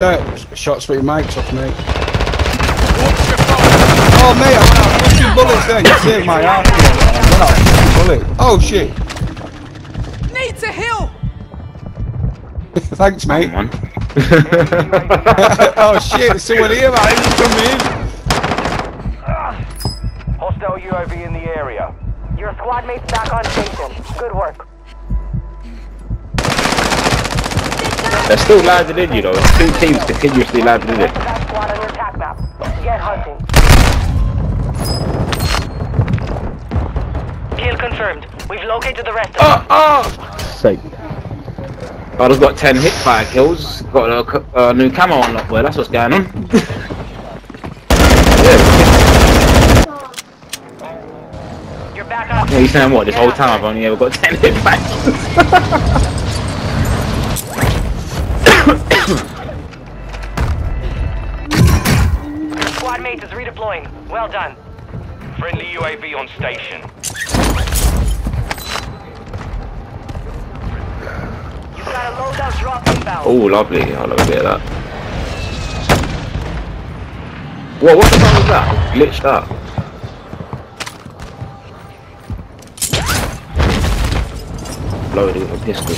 Uh, shot your mics off me. Watch your. Oh mate, I went out fucking bullets then. You saved my ass. I went out fucking bullet. Oh shit. Need to heal. Thanks mate. Come on. oh shit, there's someone here man. He's coming. Hostile UAV in the area. Your squad mates back on station. Good work. They're still landing in you know. though. Two teams continuously landing in it. That squad on your attack map. Get hunting. Kill confirmed. We've located the rest of them. Oh, oh! Sake. I've got 10 hip fire kills. Got a, co- a new camo unlocked, boy. That's what's going on. yeah. You're back on yeah, you saying what? This whole time I've only ever got 10 hip fire kills. Squad mate is redeploying. Well done. Friendly UAV on station. You've got a loadout drop inbound. oh, lovely. I love a bit of that. What, what the fuck was that? Glitched up. Loaded with a pistol.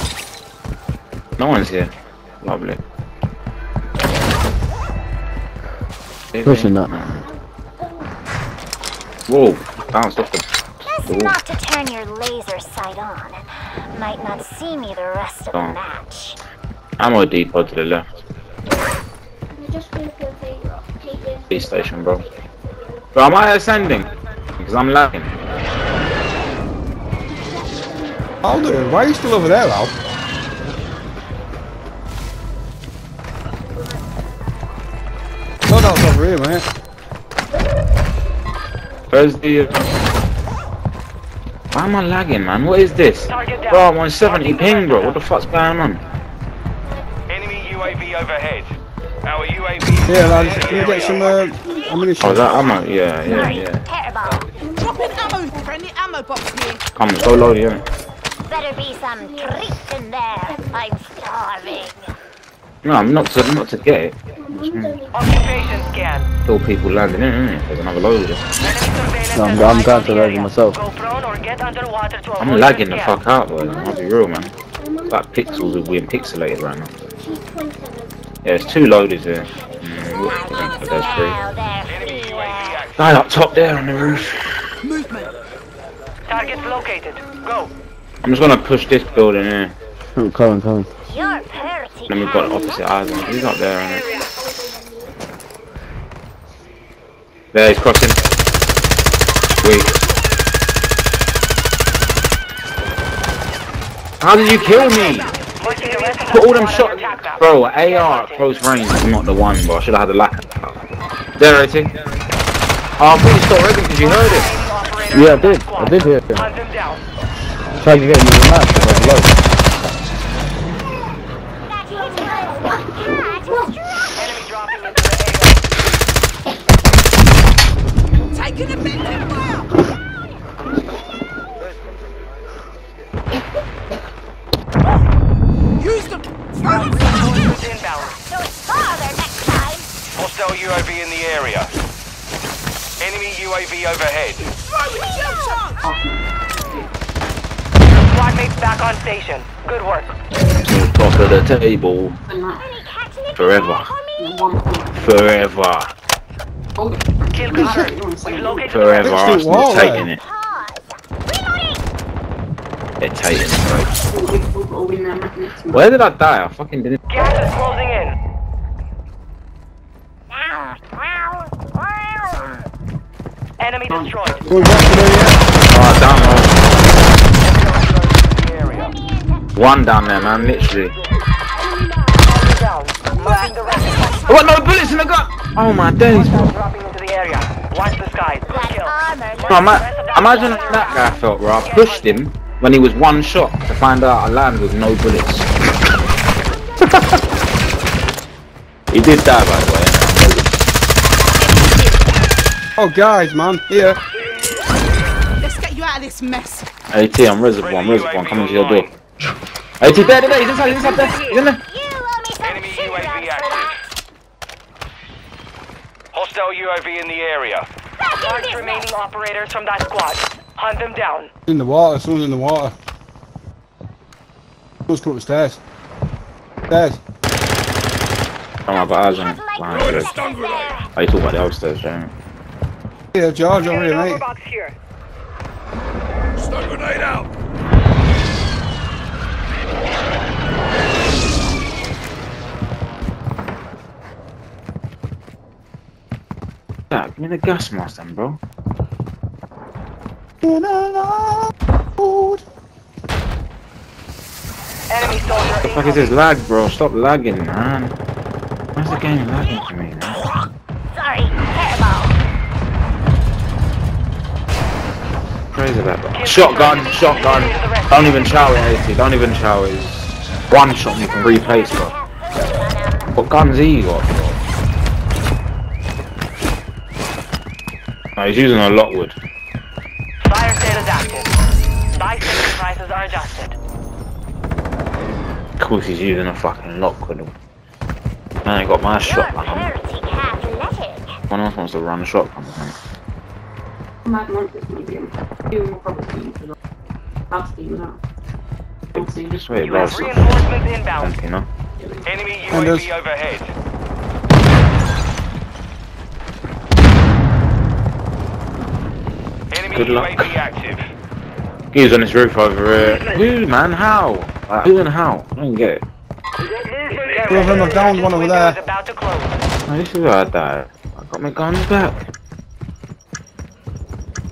No one's here. Lovely. Pushing that. Whoa, bounced off the. Best not to turn your laser sight on. Might not see me the rest of the match. Ammo depot to the left. B station, bro. But am I ascending? Because I'm lagging. Alden, why are you still over there, Al? No, that's mate. Where's the. Why am I lagging, man? What is this? Bro, I'm on 70 ping, bro. What the fuck's going on? Enemy UAV overhead. Our UAV. Here, lads, can you get some uh, ammunition? Oh, that ammo? Yeah, yeah, Hurry, yeah. Dropping ammo. Friendly ammo box here. Come on, go low, yeah. Better be some treats in there. I'm starving. No, I'm not to, not to get it. Occupation scan. Kill people landing in, innit? There's another load. Enemy surveillance No, I'm- I'm going to load area. myself. Go prone or get underwater to I'm lagging the fuck out, boy. I'll be real, man. That pixels are being pixelated right now. Yeah, there's two loaders here. Mm, whoops, I there's three. Well, there, Enemy fever. UAV active. Guy up top there on the roof. Movement. Targets located. Go. I'm just gonna push this building here. Oh, coming, coming. You're pretty Then we've got opposite island. He's up there, innit? There, he's crossing. Wait. How did you kill me? Pushing the rest of Put all them squad shots. your attack map. Bro, AR at close range is not the one, bro. I should have had the lack. There, it is. Oh, I thought you stopped already because you heard it. Yeah, I did. I did hear it. Hunt him. Trying to get you the match, but I'm low. UAV in the area. Enemy UAV overhead. Throwing shell shots. Squad mates back on station. Good work. Top of the table. Any catching Forever. Forever. Kill confirmed. Forever. the rest. Arsenal wall, taking it. They're taking it, bro. Where did I die? I fucking didn't. Gas is closing in. Wow, wow, wow. Enemy destroyed. Oh. One down there, man. Literally. Got no bullets in the gun. Oh my days, bro. Watch the skies. Good That imagine guy felt, bro. I pushed him when he was one shot to find out I land with no bullets. he did die, by the way. Oh, guys, man, here. Let's get you out of this mess. AT, I'm reservoir, I'm reservoir, I'm coming to your door. AT, there, there, there, he's inside, he's inside there, he's in there. You owe me some Enemy sugar UAV for active. that. Hostile UAV in the area. Mark remaining operators from that squad. Hunt them down. In the water, someone's in the water. Someone's come up the stairs. Stairs. Come on, but I was on Have light behind the movement there. Oh, you talk about the upstairs, don't you? Yeah, George over here, mate. Overbox here. Yeah, give me the gas mask then, bro. Enemy soldier What the fuck is this lag, bro? Stop lagging, man. Why's the game lagging Crazy that. Shotgun, shotgun. Don't even shower it, 80. Don't even shower it. One shot you can replace, bro. What guns he you got, bro? Oh, he's using a Lockwood. Fire sale is active. Buy ticket prices are adjusted. Of course he's using a fucking Lockwood. Man, I got my You're shotgun. pretty athletic. One else wants to run a shotgun. man. Mad Monk is going to be a few more probably. I'll see you now. I'll see you. Just wait, You have reinforcements inbound. Something, no? Enemy And UAV overhead. Enemy Good luck. UAV active. He's on this roof over here. Who, man? How? Like, who and how? I don't get it. Two of them have downed one over Window there. is about to close. Oh, this is where I died. I got my guns back.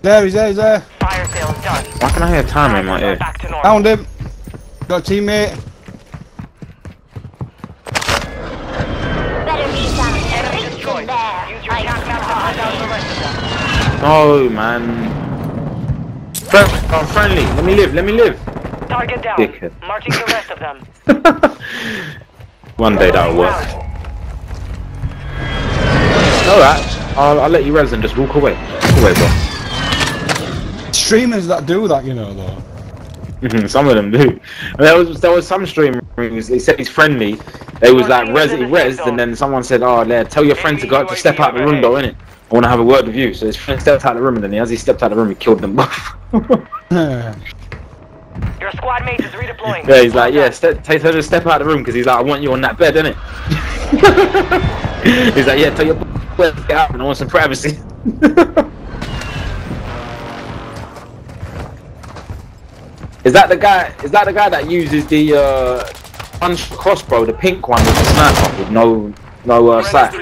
There, he's there, he's there. Fire sale done. Why can I hear time in my Prices ear? Back to normal. Found him. Got a teammate. Better be some Enemy freaks destroyed. in there. Use your attack map to hunt down the rest of them. No, man. Friend, I'm friendly. Let me live. Let me live. Target down. Dickhead. Marching the rest of them. One day that'll work. Alright. I'll, I'll let you res and just walk away. Walk away, bro. Streamers that do that, you know, though. Mhm, some of them do. And there was there was some streamers. They said he's friendly. They was like res, he res, and then someone said, "Oh, there, tell your friend to go to step out the room, though, innit? I want to have a word with you." So his friend stepped out of the room, and then as he stepped out of the room, he killed them both. Your squad mate is redeploying. yeah, he's like, "Yeah, ste- tell her to step out of the room because he's like, I want you on that bed, innit?" he's like, "Yeah, tell your boy to get out, and I want some privacy." Is that the guy? Is that the guy that uses the uh, punch crossbow, the pink one with the sniper with no no uh, sight?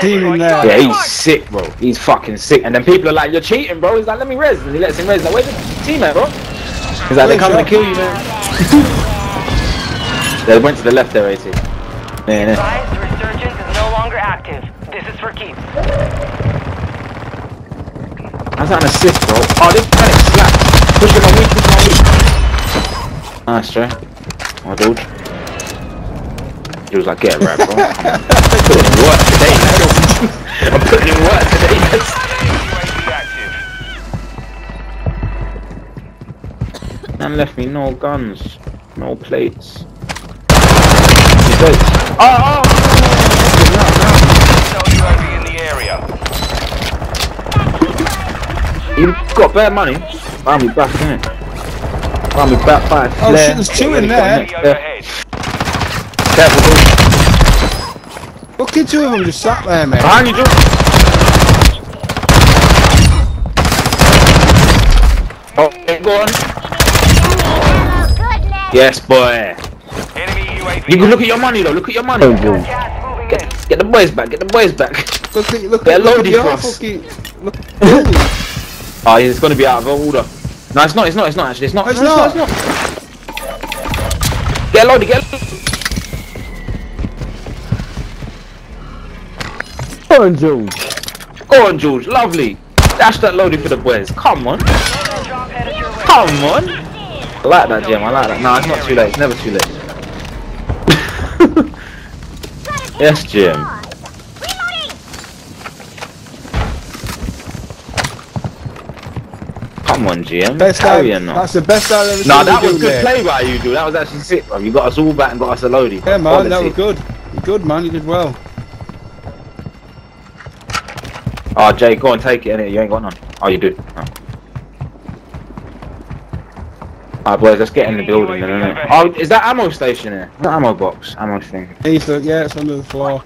Team in there. Yeah, he's sick, bro. He's fucking sick. And then people are like, "You're cheating, bro." He's like, "Let me res," and he lets him res. Like, where's the teammate, bro? He's like, "They're coming to kill you, man." they went to the left there, 80. Yeah, yeah. Advised, resurgence is no longer active. This is for keeps. How's that an assist, bro? Oh, this panic slap. Push him on weak, push on weak. Nice, Trey. Oh, dude. He was like, get right, bro. I'm putting in work today, man. I'm putting in work today. Active. Man left me no guns, no plates. He says, oh, oh! Hostile UAV in the area. You got bad money. Buy me back, innit? Buy me back by a Oh, shit, there's two in there. Yeah, careful, dude. Fucking two of them just sat there, mate. Behind you, dude. Oh, okay, go on. Yes, boy. You can look at your money, though. Look at your money. Oh, boy. Gas moving in. Get, get the boys back. Get the boys back. Look at, look They're at, look at loaded your for us. fucking... Look at the building. Oh, it's gonna be out of order. No, it's not. It's not. It's not actually. It's not. It's no, not. It's not. It's not. Get loaded. Get. Go on, George. Go on, George. Lovely. Dash that loaded for the boys. Come on. Drop headed your way. Come on. I like that, Jim. I like that. No, it's not too late. It's never too late. yes, Jim. Come on, GM. Best Carry on. That's the best I've ever seen Nah, that was good mate. play by you, dude. That was actually sick, bro. You got us all back and got us a loadie. Yeah, man, that was good. You're good, man. You did well. Oh, Jay, go and take it, innit? You ain't got none. Oh, you do. Oh. Alright, boys, let's get in the building then, innit? Oh, is that ammo station here? Ammo box, ammo thing. He's the, yeah, it's under the floor.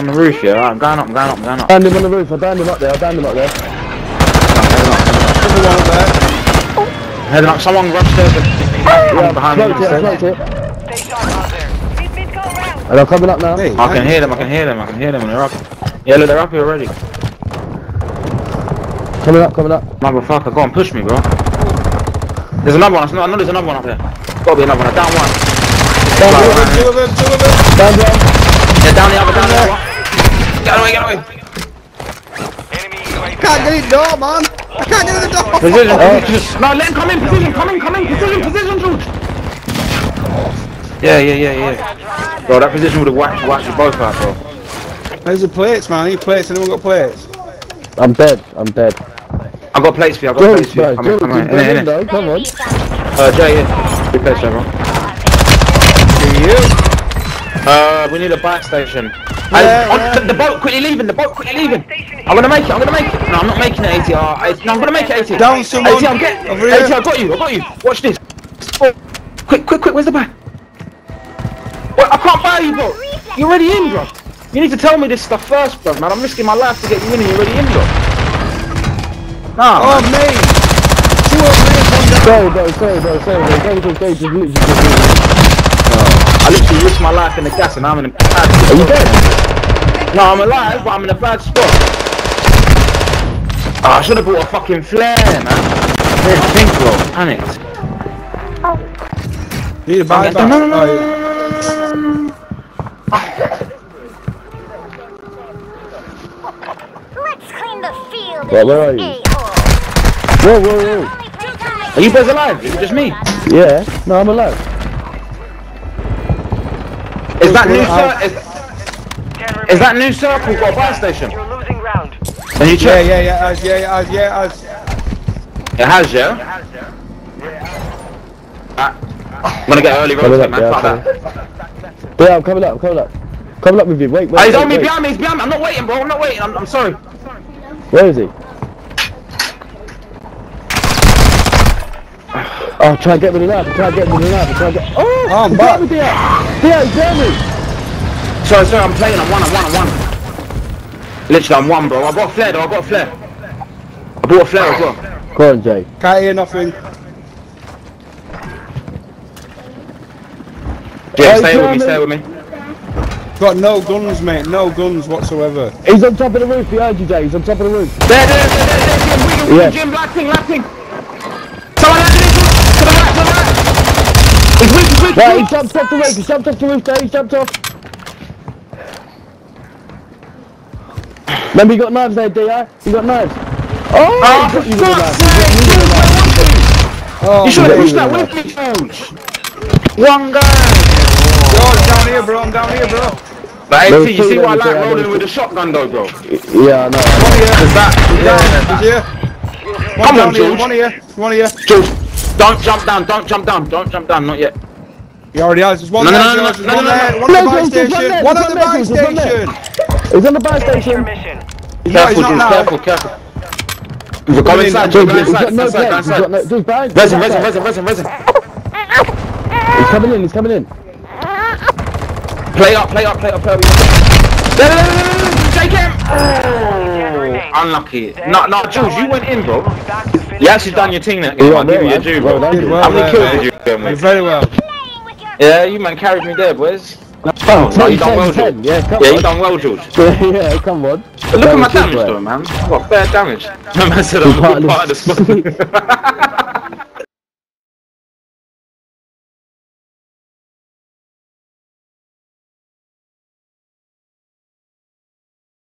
On the roof, yeah? Alright, I'm going up, I'm going up, I'm going up. Downed him on the roof. I downed him up there. I downed him up there. There's one up there. Heading up, someone upstairs. Yeah, behind me. smoked it. I smoked it. Stay sharp out there. And I'm coming up now. Hey, I can hear them, I can hear them, I can hear them, and they're up. Yeah, look, they're up here already. Coming up. Coming up. Motherfucker, go and push me, bro. There's another one, I know there's another one up there. Gotta be another one, down one. Down Right, one. right, Two of them, two of them. Down one. Yeah, down the other, down the other one. Get away, get away. Enemy UAV. Can't get in the door, man. I can't get in the door. Precision, Oh. precision. No, let him come in, precision, come in, come in, precision, precision, George. Yeah, yeah, yeah, yeah. Bro, that position would have whacked, whacked you both out, bro. There's the plates, man. I need plates. Anyone got plates? I'm dead. I'm dead. I got plates for you, I got George, plates for you. Come in, George, come in, in in. though. Come on. Uh, Jay, yeah. Good plates, bro. To you. Uh, we need a bike station. Oh, yeah, And on- yeah. The boat, quickly leaving, the boat, quickly leaving. I'm gonna make it, I'm gonna make it. No, I'm not making it, ATR. No, I'm gonna make it, ATR. Down someone. ATR, get, Over here. ATR, I got you, I got you. Watch this. Oh, quick, quick, quick, where's the? What, I can't buy you, bro. You're already in, bro. You need to tell me this stuff first, bro, man. I'm risking my life to get you in and you're already in, bro. Nah, Oh, man. Two of them. Sorry, bro. Sorry, bro. Sorry, bro. Sorry, bro. Sorry, just literally. Just I literally risked my life in the gas and I'm in a bad Are you dead? No, I'm alive, but I'm in a bad spot. Oh, I should have bought a fucking flare, man. There's pink, bro. Panicked. Need a buy No, no, no, back. no, yeah. Let's clean the field. Right, where are you? A-hole. Whoa, whoa, whoa. Only place on Are you boys alive? Is it just me? Yeah. No, I'm alive. Is that new Well, cir- is, is that new circle got a buy station? You're losing round. Can you Yeah, check? yeah, yeah, as, yeah, yeah, as, yeah, as. It has, yeah? Ah, I'm gonna get early Coming rotate, man. yeah, Fuck that. Yeah, I'm coming up. I'm coming up. Coming up with you. Wait, wait. Oh, he's wait, on me, wait. behind me, he's behind me. I'm not waiting, bro. I'm not waiting. I'm, I'm sorry. Where is he? Oh, try and get me the knife. Try and get me the knife. Try and get. Oh, Oh, I'm back. got me there. Yeah, he's got me. Sorry, sorry. I'm playing. I'm one. I'm one. I'm one. Literally, I'm one, bro. I got a flare, though. I got a flare. I bought a flare as well. Go on, Jay. Can't hear nothing. Yeah, Hey, stay with me. Stay with me. Got no guns, mate. No guns whatsoever. He's on top of the roof behind you, Jay. He's on top of the roof. There, there, there, there, there, Jim, wiggle, wiggle, Yeah. Jim, black ping, black ping. Right. He's weak, he's weak, he jumped off the roof. He jumped off the roof, Jay. He jumped off. Remember, you got knives there, Di. You got knives. Oh, Oh, he for got you with a fuck's knife. sake, He you with a George, knife. Oh, You should have pushed that yeah. with me, George. One guy. Yo, I'm down here, bro. I'm down here, bro. But There AT, was you see there, why I there like was rolling two. with a shotgun though, bro? Yeah, I know. One here. Is that, Yeah, he's here. One Come down on, here. George. One here. One here. George, don't jump down, don't jump down, don't jump down, not yet. He already has. There's one No, no, there, no, no, George. There's no, one no, no, there. no. One at the No, buy George, there's one station. there, One there's at the one buy there, there's one there. station. He's on the buy Finish your station. mission. He's not, he's Careful, not George, now. careful, careful. Go Come in, inside, George, George, go He's inside, got no inside, go plans. He's got inside. no. Dude, behind. Resin, He's resin, outside. resin, resin, resin. He's coming in. He's coming in. Play up, play up, play up, play up. Shake him! Oh, unlucky. No, no, Jules, you went in, bro. Back to finish You actually done your thing that Yeah, game. I'll give you well, your due, well bro. done, Did well How many there, kills mate. did you get Did with? very well. Playing with your Yeah, you man carried me there, boys. Oh, no, you done well, George. Yeah, come Yeah, you done well, George. yeah, come on. But look at my That was good, damage, bro. though, man. What fair damage. Man said I'm Part a of good part of the the- squad.